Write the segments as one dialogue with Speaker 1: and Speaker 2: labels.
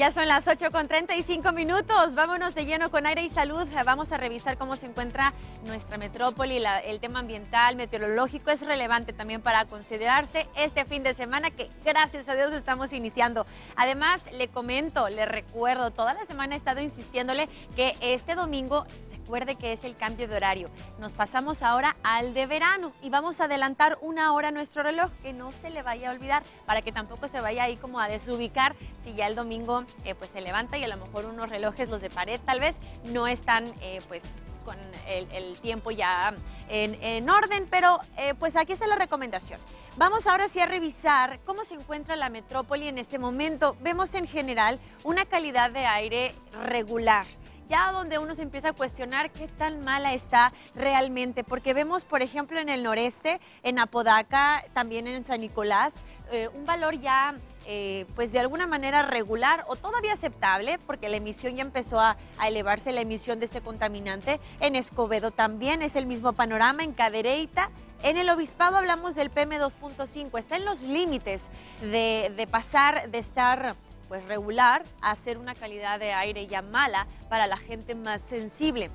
Speaker 1: Ya son las 8 con 35 minutos. Vámonos de lleno con aire y salud. Vamos a revisar cómo se encuentra nuestra metrópoli. el tema ambiental, meteorológico es relevante también para considerarse este fin de semana que gracias a Dios estamos iniciando. Además, le comento, le recuerdo, toda la semana he estado insistiéndole que este domingo recuerde que es el cambio de horario. Nos pasamos ahora al de verano y vamos a adelantar una hora nuestro reloj, que no se le vaya a olvidar, para que tampoco se vaya ahí como a desubicar si ya el domingo eh, pues se levanta y a lo mejor unos relojes, los de pared tal vez, no están eh, pues con el, tiempo ya en, orden, pero eh, pues aquí está la recomendación. Vamos ahora sí a revisar cómo se encuentra la metrópoli en este momento. Vemos en general una calidad de aire regular ya donde uno se empieza a cuestionar qué tan mala está realmente, porque vemos, por ejemplo, en el noreste, en Apodaca, también en San Nicolás, eh, un valor ya eh, pues de alguna manera regular o todavía aceptable, porque la emisión ya empezó a, elevarse, la emisión de este contaminante. En Escobedo también es el mismo panorama, en Cadereyta. En el Obispado hablamos del PM2.5, está en los límites de, de pasar de estar pues regular a ser una calidad de aire ya mala para la gente más sensible.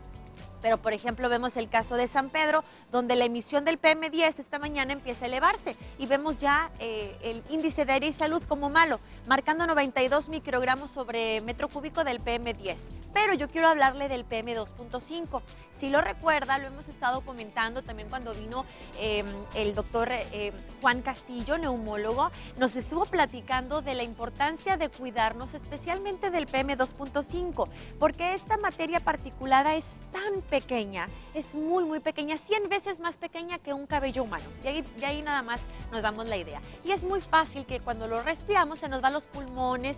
Speaker 1: Pero, por ejemplo, vemos el caso de San Pedro, donde la emisión del PM10 esta mañana empieza a elevarse y vemos ya eh, el índice de aire y salud como malo, marcando 92 microgramos sobre metro cúbico del PM10. Pero yo quiero hablarle del PM2.5. Si lo recuerda, lo hemos estado comentando también cuando vino em, el doctor em, Juan Castillo, neumólogo, nos estuvo platicando de la importancia de cuidarnos especialmente del PM2.5, porque esta materia particulada es tan es muy, muy pequeña, 100 veces más pequeña que un cabello humano. Y ahí, ahí nada más nos damos la idea. Y es muy fácil que cuando lo respiramos se nos va a los pulmones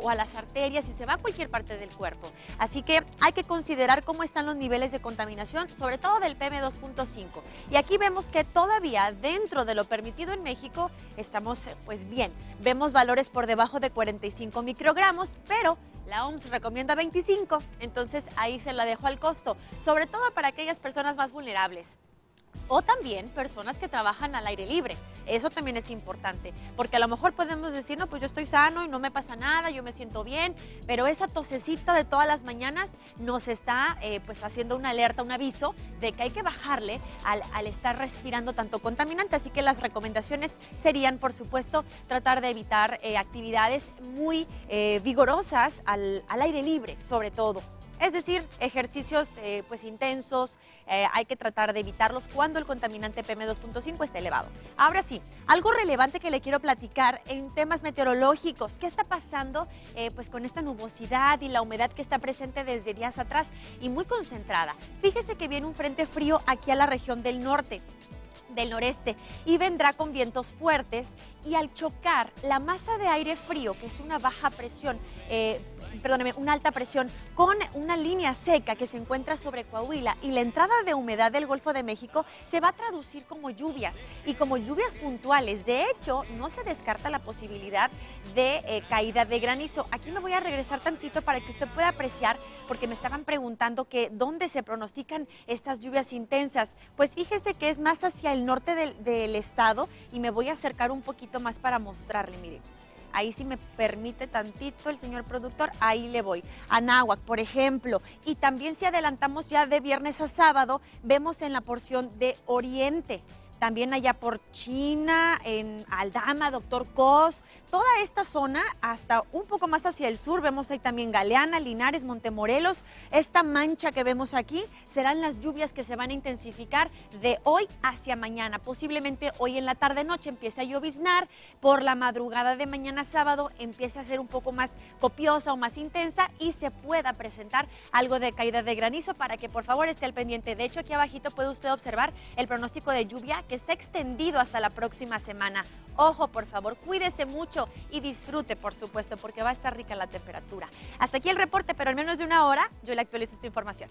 Speaker 1: o a las arterias y se va a cualquier parte del cuerpo. Así que hay que considerar cómo están los niveles de contaminación, sobre todo del PM2.5. Y aquí vemos que todavía dentro de lo permitido en México estamos pues bien. Vemos valores por debajo de 45 microgramos, pero la OMS recomienda 25, entonces ahí se la dejo al costo, sobre todo para aquellas personas más vulnerables o también personas que trabajan al aire libre. Eso también es importante, porque a lo mejor podemos decir, no, pues yo estoy sano y no me pasa nada, yo me siento bien, pero esa tosecita de todas las mañanas nos está eh, pues haciendo una alerta, un aviso de que hay que bajarle al, estar respirando tanto contaminante. Así que las recomendaciones serían, por supuesto, tratar de evitar eh, actividades muy eh, vigorosas al aire libre, sobre todo. Es decir, ejercicios eh, pues intensos, eh, hay que tratar de evitarlos cuando el contaminante PM2.5 esté elevado. Ahora sí, algo relevante que le quiero platicar en temas meteorológicos. ¿Qué está pasando eh, pues con esta nubosidad y la humedad que está presente desde días atrás y muy concentrada? Fíjese que viene un frente frío aquí a la región del norte del noreste y vendrá con vientos fuertes y al chocar la masa de aire frío, que es una baja presión, perdóneme, una alta presión, con una línea seca que se encuentra sobre Coahuila y la entrada de humedad del Golfo de México se va a traducir como lluvias y como lluvias puntuales. De hecho, no se descarta la posibilidad de eh, caída de granizo. Aquí me voy a regresar tantito para que usted pueda apreciar, porque me estaban preguntando que dónde se pronostican estas lluvias intensas. Pues fíjese que es más hacia el norte del, del estado y me voy a acercar un poquito más para mostrarle, mire. Ahí sí me permite tantito el señor productor, ahí le voy. Anáhuac, por ejemplo. Y también si adelantamos ya de viernes a sábado, vemos en la porción de Oriente también allá por China, en Aldama, Doctor Cos, toda esta zona, hasta un poco más hacia el sur, vemos ahí también Galeana, Linares, Montemorelos. Esta mancha que vemos aquí serán las lluvias que se van a intensificar de hoy hacia mañana. Posiblemente hoy en la tarde-noche empiece a lloviznar, por la madrugada de mañana sábado empiece a ser un poco más copiosa o más intensa y se pueda presentar algo de caída de granizo para que por favor esté al pendiente. De hecho, aquí abajito puede usted observar el pronóstico de lluvia está extendido hasta la próxima semana. Ojo, por favor, cuídese mucho y disfrute, por supuesto, porque va a estar rica la temperatura. Hasta aquí el reporte, pero en menos de una hora yo le actualizo esta información.